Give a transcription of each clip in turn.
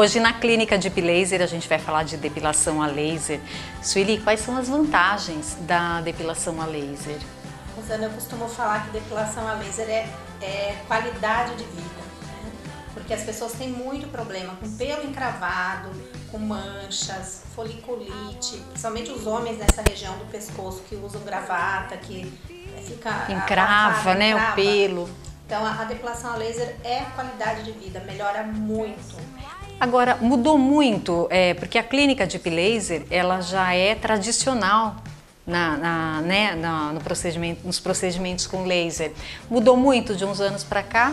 Hoje na clínica Deep Laser a gente vai falar de depilação a laser. Sueli, quais são as vantagens da depilação a laser? Rosana, eu costumo falar que depilação a laser é, é qualidade de vida. Né? Porque as pessoas têm muito problema com pelo encravado, com manchas, foliculite, principalmente os homens nessa região do pescoço que usam gravata, que fica encrava, né, encrava. o pelo. Então a, a depilação a laser é qualidade de vida, melhora muito. Agora, mudou muito, é, porque a clínica de laser, ela já é tradicional na, na, né, na, no procedimento, nos procedimentos com laser. Mudou muito de uns anos para cá?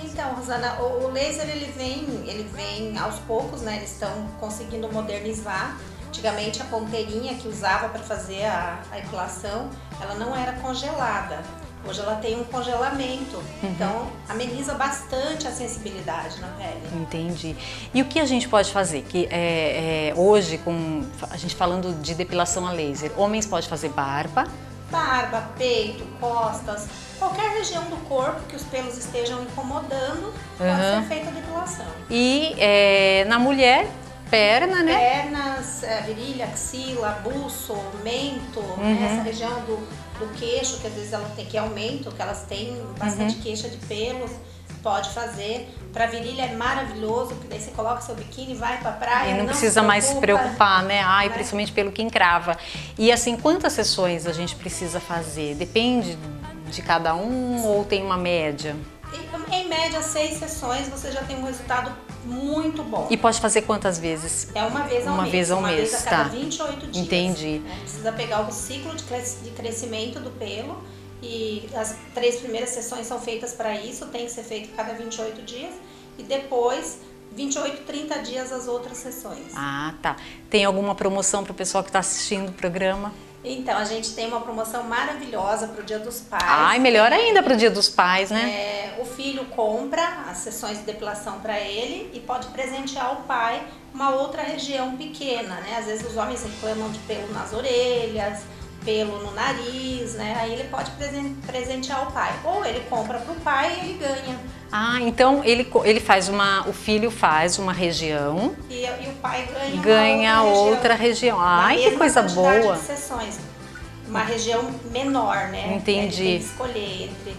Então, Rosana, o, o, laser ele vem, ele vem aos poucos, né? Eles estão conseguindo modernizar. Antigamente a ponteirinha que usava para fazer a, a epilação, ela não era congelada. Hoje ela tem um congelamento, uhum. então ameniza bastante a sensibilidade na pele. Entendi. E o que a gente pode fazer? Que é, é, hoje, com a gente falando de depilação a laser, homens podem fazer barba? Barba, peito, costas, qualquer região do corpo que os pelos estejam incomodando, uhum. pode ser feita a depilação. E é, na mulher, perna, né? Pernas, é, virilha, axila, buço, mento, uhum. né? essa região do do queixo, que às vezes ela tem que aumento, que elas têm bastante uhum. queixa de pelos, pode fazer. Para virilha é maravilhoso, porque daí você coloca seu biquíni, vai para praia. E não, não precisa mais se preocupar, né? Ai, né? principalmente pelo que encrava. E assim, quantas sessões a gente precisa fazer? Depende de cada um ou tem uma média? Em média, seis sessões você já tem um resultado muito bom. E pode fazer quantas vezes? É uma vez ao uma mês. Vez ao uma mês, vez a cada tá. 28 dias. Entendi. Né? Precisa pegar o ciclo de crescimento do pelo e as três primeiras sessões são feitas para isso, tem que ser feito cada 28 dias e depois 28, 30 dias as outras sessões. Ah, tá. Tem alguma promoção para o pessoal que está assistindo o programa? Então, a gente tem uma promoção maravilhosa para o Dia dos Pais. Ai, melhor ainda para o Dia dos Pais, né? É, o filho compra as sessões de depilação para ele e pode presentear o pai uma outra região pequena, né? Às vezes os homens reclamam de pelo nas orelhas, pelo no nariz, né? Aí ele pode presentear o pai. Ou ele compra para o pai e ele ganha. Ah, então ele, ele faz uma. O filho faz uma região. E, e o pai ganha, ganha outra região. região. Ai, que coisa boa. De sessões. Uma região menor, né? Entendi. Ele tem que escolher entre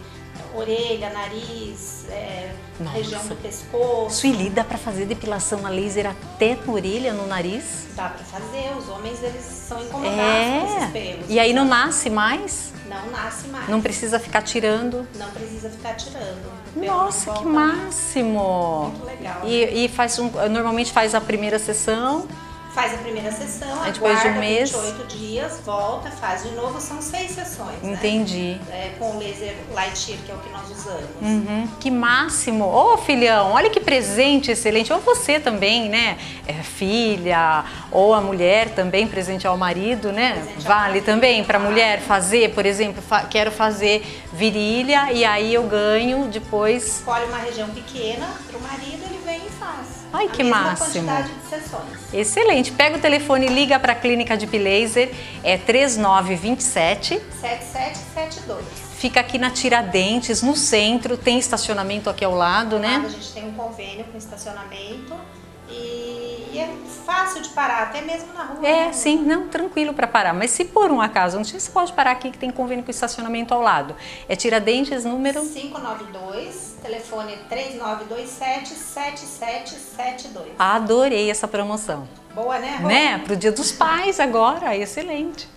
orelha, nariz, é, região do pescoço. Sueli, dá pra fazer depilação a laser até na orelha, no nariz? Dá pra fazer. Os homens, eles são incomodados é. com esses pelos. E aí não nasce mais? Não nasce mais. Não precisa ficar tirando? Não precisa ficar tirando. Nossa, que máximo! Muito legal. E, e faz um, normalmente faz a primeira sessão faz a primeira sessão, Aí depois aguarda de um mês. 28 dias, volta, faz de novo, são seis sessões. Né? Entendi. Né? É, com o laser Lightyear, que é o que nós usamos. Uhum. Que máximo! Ô oh, filhão, olha que presente excelente. Ou você também, né? É, filha, ou a mulher também presente ao marido, né? Presente vale marido, também para a mulher fazer, por exemplo, fa quero fazer virilha e aí eu ganho depois. Escolhe uma região pequena para o marido, Ai, que máximo. quantidade de sessões. Excelente. Pega o telefone e liga para a clínica de Pilaser, é 3927 7772. Fica aqui na Tiradentes, no centro, tem estacionamento aqui ao lado, né? A gente tem um convênio com estacionamento e, e é fácil de parar, até mesmo na rua. É, né? sim, não, tranquilo para parar. Mas se por um acaso não você pode parar aqui que tem convênio com estacionamento ao lado. É Tiradentes, número? 592, telefone 3927-7772. Adorei essa promoção. Boa, né? Né? Pro Dia dos Pais agora, excelente.